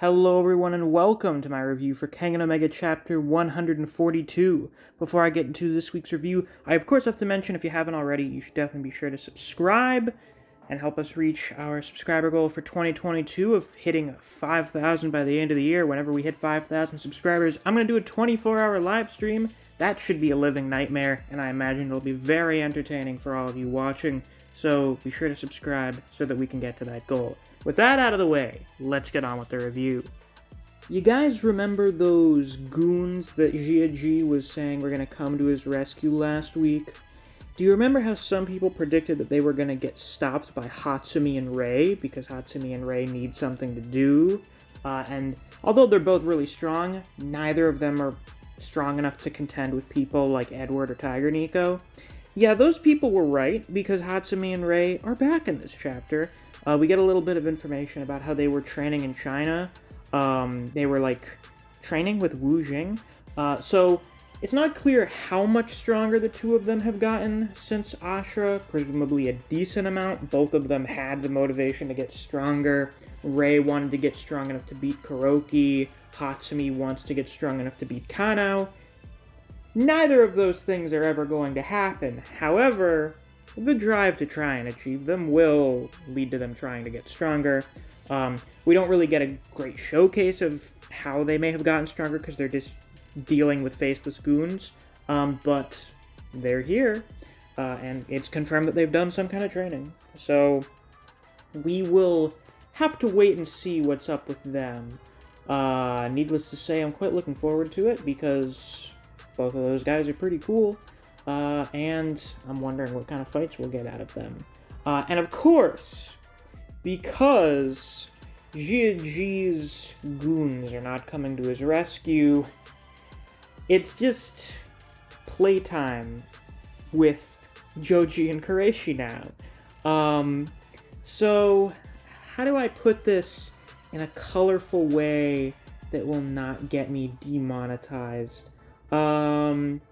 Hello, everyone, and welcome to my review for Kengan Omega Chapter 142. Before I get into this week's review, I of course have to mention if you haven't already, you should definitely be sure to subscribe and help us reach our subscriber goal for 2022 of hitting 5,000 by the end of the year. Whenever we hit 5,000 subscribers, I'm going to do a 24 hour live stream. That should be a living nightmare, and I imagine it'll be very entertaining for all of you watching. So be sure to subscribe so that we can get to that goal. With that out of the way, let's get on with the review. You guys remember those goons that Jia Ji was saying were going to come to his rescue last week? Do you remember how some people predicted that they were going to get stopped by Hatsumi and Rei because Hatsumi and Rei need something to do? Uh, and although they're both really strong, neither of them are strong enough to contend with people like Edward or Tiger Nico. Yeah, those people were right because Hatsumi and Rei are back in this chapter, uh, we get a little bit of information about how they were training in China. Um, they were like training with Wu Jing. Uh, so it's not clear how much stronger the two of them have gotten since Ashura, presumably a decent amount. Both of them had the motivation to get stronger. Rei wanted to get strong enough to beat Kuroki. Hatsumi wants to get strong enough to beat Kanao. Neither of those things are ever going to happen. However, the drive to try and achieve them will lead to them trying to get stronger. Um, we don't really get a great showcase of how they may have gotten stronger because they're just dealing with faceless goons, um, but they're here, uh, and it's confirmed that they've done some kind of training. So we will have to wait and see what's up with them. Uh, needless to say, I'm quite looking forward to it because both of those guys are pretty cool. Uh, and I'm wondering what kind of fights we'll get out of them. Uh, and of course, because Jia Ji's goons are not coming to his rescue, it's just playtime with Joji and Kureishi now. Um, so, how do I put this in a colorful way that will not get me demonetized? Um,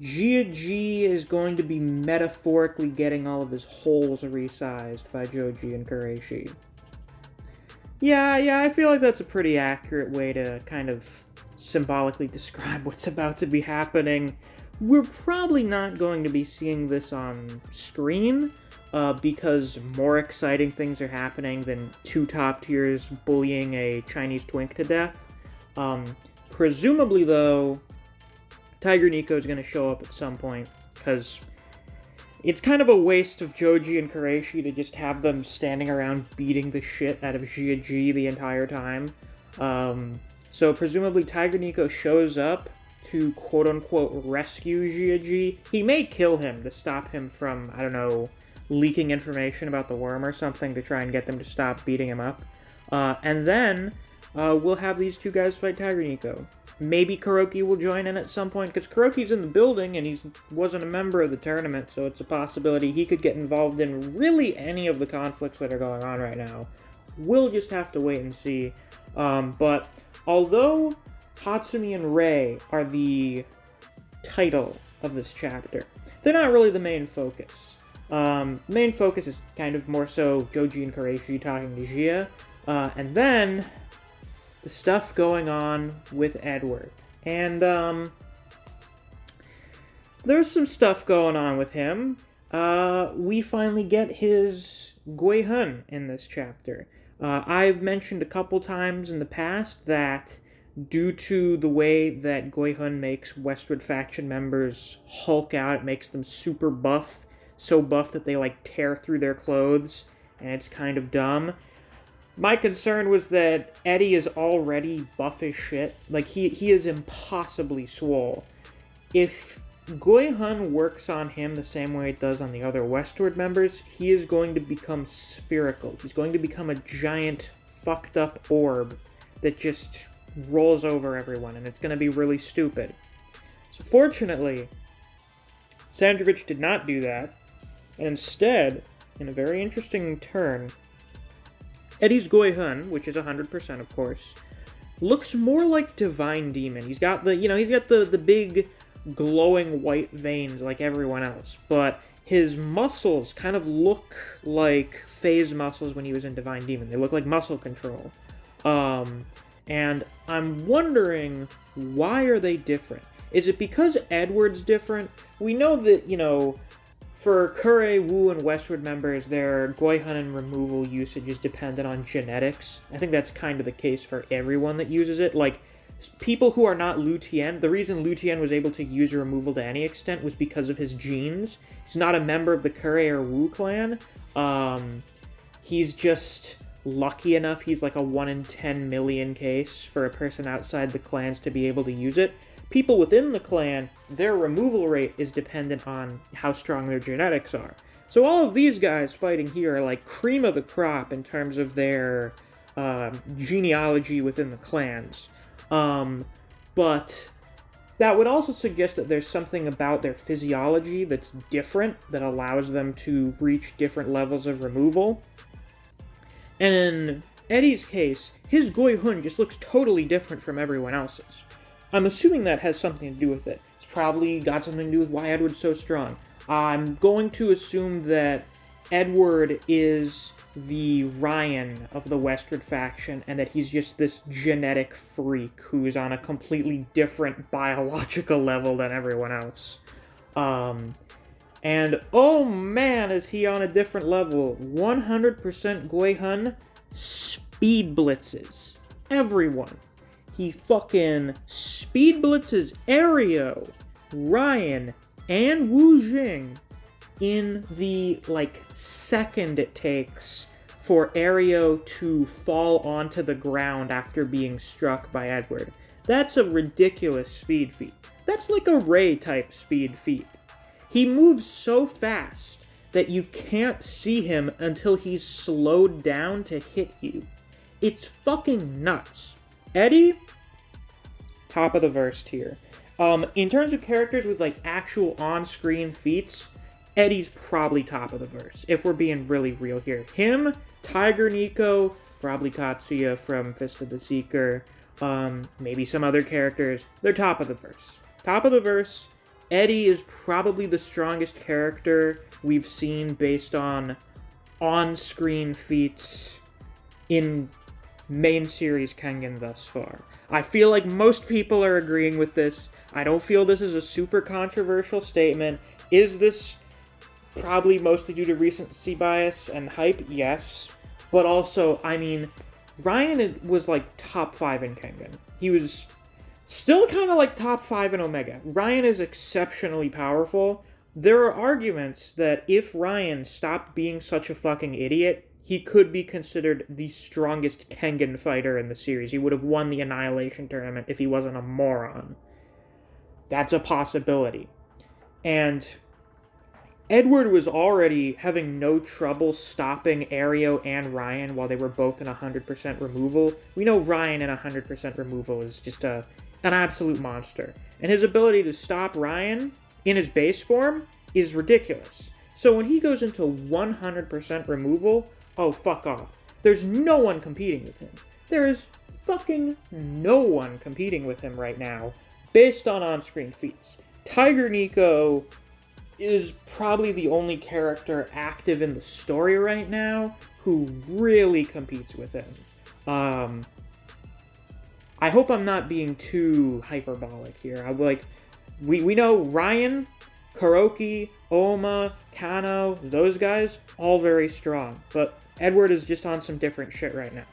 Jia Ji is going to be metaphorically getting all of his holes resized by Joji and Kureishi. Yeah, yeah, I feel like that's a pretty accurate way to kind of symbolically describe what's about to be happening. We're probably not going to be seeing this on screen, uh, because more exciting things are happening than two top tiers bullying a Chinese twink to death. Um, presumably, though, Tiger Nico is going to show up at some point, because it's kind of a waste of Joji and Kureishi to just have them standing around beating the shit out of Jia Ji the entire time. Um, so presumably Tiger Nico shows up to quote-unquote rescue Jia Ji. He may kill him to stop him from, I don't know, leaking information about the worm or something to try and get them to stop beating him up. Uh, and then uh, we'll have these two guys fight Tiger Nico. Maybe Kuroki will join in at some point, because Kuroki's in the building and he wasn't a member of the tournament, so it's a possibility he could get involved in really any of the conflicts that are going on right now. We'll just have to wait and see. Um, but although Hatsumi and Rei are the title of this chapter, they're not really the main focus. Um, main focus is kind of more so Joji and Kureishi talking to Jia, uh, and then the stuff going on with Edward. And, um, there's some stuff going on with him. Uh, we finally get his Gui Hun in this chapter. Uh, I've mentioned a couple times in the past that due to the way that Gui Hun makes Westward faction members hulk out, it makes them super buff, so buff that they like tear through their clothes, and it's kind of dumb. My concern was that Eddie is already buff as shit. Like, he, he is impossibly swole. If Gui works on him the same way it does on the other Westward members, he is going to become spherical. He's going to become a giant, fucked up orb that just rolls over everyone, and it's going to be really stupid. So, fortunately, Sandrovich did not do that, and instead, in a very interesting turn, Eddie's Gui Hun, which is 100% of course, looks more like Divine Demon. He's got the, you know, he's got the, the big glowing white veins like everyone else, but his muscles kind of look like phase muscles when he was in Divine Demon. They look like muscle control. Um, and I'm wondering why are they different? Is it because Edward's different? We know that, you know, for Kure, Wu, and Westward members, their Goihunen removal usage is dependent on genetics. I think that's kind of the case for everyone that uses it. Like, people who are not Lu Tien, the reason Lu Tien was able to use removal to any extent was because of his genes. He's not a member of the Kure or Wu clan. Um, he's just lucky enough he's like a 1 in 10 million case for a person outside the clans to be able to use it people within the clan, their removal rate is dependent on how strong their genetics are. So all of these guys fighting here are like cream of the crop in terms of their uh, genealogy within the clans. Um, but that would also suggest that there's something about their physiology that's different that allows them to reach different levels of removal. And in Eddie's case, his Gui Hun just looks totally different from everyone else's. I'm assuming that has something to do with it. It's probably got something to do with why Edward's so strong. I'm going to assume that Edward is the Ryan of the Westward faction, and that he's just this genetic freak who's on a completely different biological level than everyone else. Um, and oh man, is he on a different level! 100% Gui Hun speed blitzes. Everyone he fucking speed blitzes Ario, Ryan, and Wu Jing in the like second it takes for Ario to fall onto the ground after being struck by Edward. That's a ridiculous speed feat. That's like a Rei type speed feat. He moves so fast that you can't see him until he's slowed down to hit you. It's fucking nuts. Eddie, top of the verse tier. Um, in terms of characters with like actual on-screen feats, Eddie's probably top of the verse. If we're being really real here, him, Tiger Nico, probably Katsuya from Fist of the Seeker, um, maybe some other characters. They're top of the verse. Top of the verse. Eddie is probably the strongest character we've seen based on on-screen feats in main series Kengan thus far. I feel like most people are agreeing with this. I don't feel this is a super controversial statement. Is this probably mostly due to recency bias and hype? Yes. But also, I mean, Ryan was like top five in Kengan. He was still kind of like top five in Omega. Ryan is exceptionally powerful. There are arguments that if Ryan stopped being such a fucking idiot, he could be considered the strongest Kengan fighter in the series. He would have won the Annihilation tournament if he wasn't a moron. That's a possibility. And Edward was already having no trouble stopping Ario and Ryan while they were both in 100% removal. We know Ryan in 100% removal is just a an absolute monster. And his ability to stop Ryan in his base form is ridiculous. So when he goes into 100% removal, oh, fuck off. There's no one competing with him. There is fucking no one competing with him right now based on on screen feats. Tiger Nico is probably the only character active in the story right now who really competes with him. Um, I hope I'm not being too hyperbolic here. I like we we know Ryan, Kuroki, Oma, Kano, those guys all very strong, but Edward is just on some different shit right now.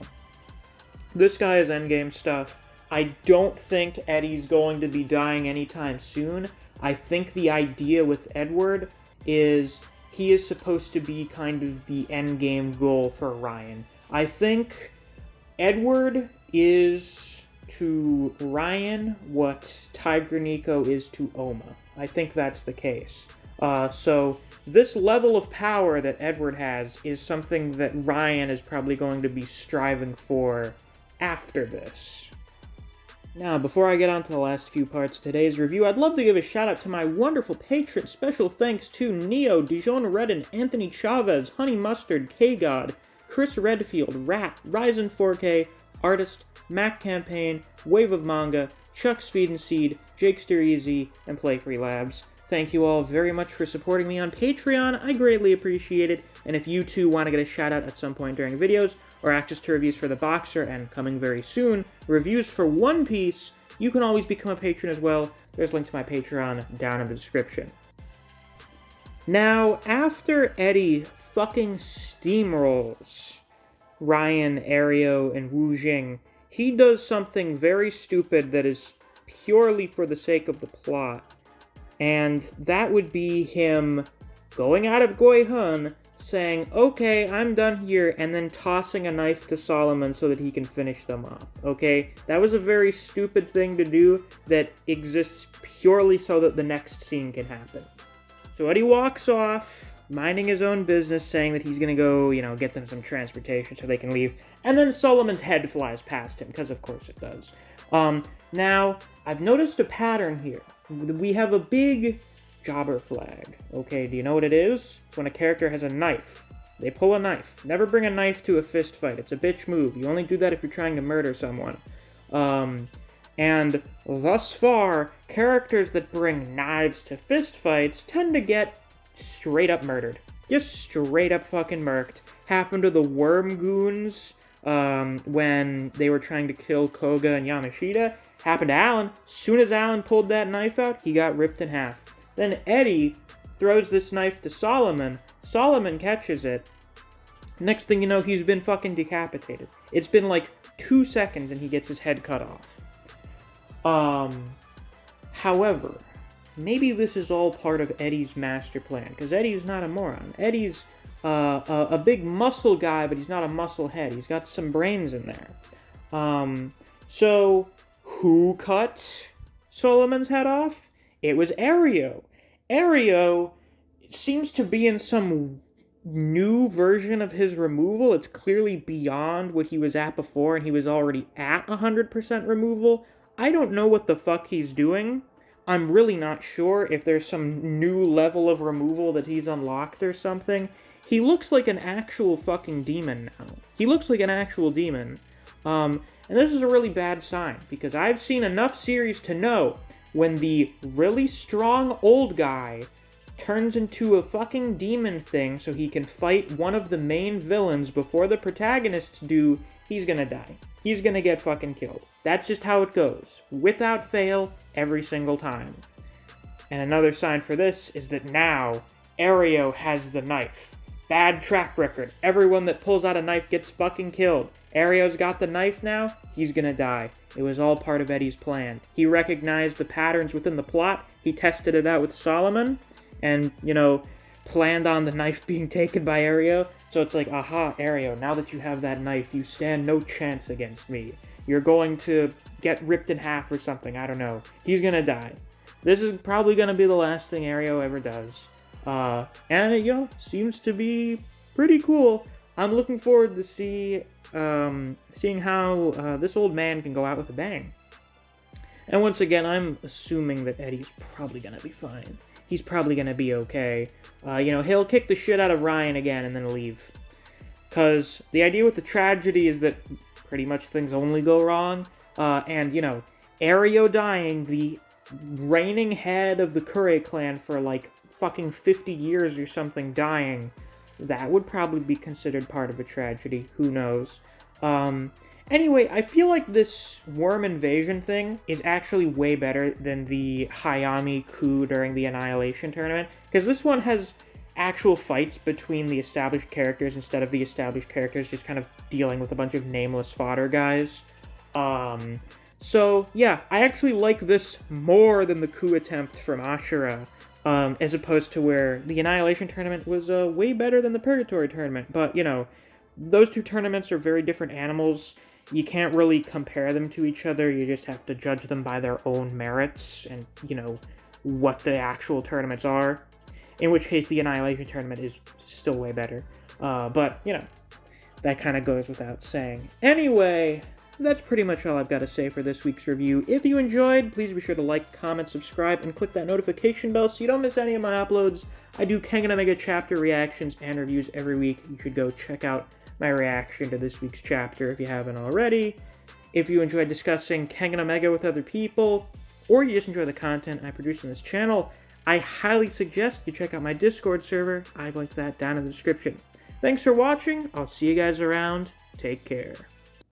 This guy is endgame stuff. I don't think Eddie's going to be dying anytime soon. I think the idea with Edward is he is supposed to be kind of the endgame goal for Ryan. I think Edward is to Ryan what Tiger Nico is to Oma. I think that's the case. Uh, so this level of power that Edward has is something that Ryan is probably going to be striving for after this. Now, before I get on to the last few parts of today's review, I'd love to give a shout out to my wonderful patrons. Special thanks to Neo, Dijon Redden, Anthony Chavez, Honey Mustard, K-God, Chris Redfield, Rat, Ryzen 4K, Artist, Mac Campaign, Wave of Manga, Chuck Speed and Seed, Jakester Easy, and Play Free Labs. Thank you all very much for supporting me on Patreon. I greatly appreciate it. And if you too want to get a shout out at some point during videos, or access to reviews for The Boxer, and coming very soon, reviews for One Piece, you can always become a patron as well. There's a link to my Patreon down in the description. Now, after Eddie fucking steamrolls Ryan, Ario, and Wu Jing, he does something very stupid that is purely for the sake of the plot. And that would be him going out of Gui Hun, saying, okay, I'm done here, and then tossing a knife to Solomon so that he can finish them off. Okay? That was a very stupid thing to do that exists purely so that the next scene can happen. So Eddie walks off, minding his own business, saying that he's gonna go, you know, get them some transportation so they can leave. And then Solomon's head flies past him, because of course it does. Um, now, I've noticed a pattern here. We have a big jobber flag. Okay, do you know what it is? It's when a character has a knife. They pull a knife. Never bring a knife to a fist fight. It's a bitch move. You only do that if you're trying to murder someone. Um, and thus far, characters that bring knives to fistfights tend to get straight up murdered. Just straight up fucking murked. Happened to the Worm Goons um, when they were trying to kill Koga and Yamashita. Happened to Alan. Soon as Alan pulled that knife out, he got ripped in half. Then Eddie throws this knife to Solomon. Solomon catches it. Next thing you know, he's been fucking decapitated. It's been like two seconds and he gets his head cut off. Um, however, maybe this is all part of Eddie's master plan, because Eddie's not a moron. Eddie's uh, a, a, big muscle guy, but he's not a muscle head. He's got some brains in there. Um, so, who cut Solomon's head off? It was Ario. Ario seems to be in some new version of his removal. It's clearly beyond what he was at before, and he was already at 100% removal. I don't know what the fuck he's doing. I'm really not sure if there's some new level of removal that he's unlocked or something. He looks like an actual fucking demon now. He looks like an actual demon. Um, and this is a really bad sign, because I've seen enough series to know when the really strong old guy turns into a fucking demon thing so he can fight one of the main villains before the protagonists do, he's gonna die. He's gonna get fucking killed. That's just how it goes, without fail, every single time. And another sign for this is that now, Ario has the knife. Bad track record. Everyone that pulls out a knife gets fucking killed. Ario's got the knife now, he's gonna die. It was all part of Eddie's plan. He recognized the patterns within the plot, he tested it out with Solomon, and, you know, planned on the knife being taken by Ario. So it's like, aha, Ario, now that you have that knife, you stand no chance against me. You're going to get ripped in half or something, I don't know. He's gonna die. This is probably gonna be the last thing Ario ever does. Uh, and it, you know, seems to be pretty cool. I'm looking forward to see, um, seeing how uh, this old man can go out with a bang. And once again, I'm assuming that Eddie's probably gonna be fine he's probably going to be okay. Uh, you know, he'll kick the shit out of Ryan again and then leave. Because the idea with the tragedy is that pretty much things only go wrong. Uh, and, you know, Ario dying, the reigning head of the Kure clan for like fucking 50 years or something dying, that would probably be considered part of a tragedy. Who knows? Um, Anyway, I feel like this worm invasion thing is actually way better than the Hayami coup during the Annihilation tournament, because this one has actual fights between the established characters instead of the established characters just kind of dealing with a bunch of nameless fodder guys. Um, so, yeah, I actually like this more than the coup attempt from Ashura, um, as opposed to where the Annihilation tournament was uh, way better than the Purgatory tournament. But, you know, those two tournaments are very different animals you can't really compare them to each other. You just have to judge them by their own merits and, you know, what the actual tournaments are. In which case, the Annihilation tournament is still way better. Uh, but, you know, that kind of goes without saying. Anyway, that's pretty much all I've got to say for this week's review. If you enjoyed, please be sure to like, comment, subscribe, and click that notification bell so you don't miss any of my uploads. I do Kengan Omega chapter reactions and reviews every week. You should go check out my reaction to this week's chapter if you haven't already. If you enjoyed discussing Kengan Omega with other people, or you just enjoy the content I produce on this channel, I highly suggest you check out my Discord server. I've linked that down in the description. Thanks for watching. I'll see you guys around. Take care.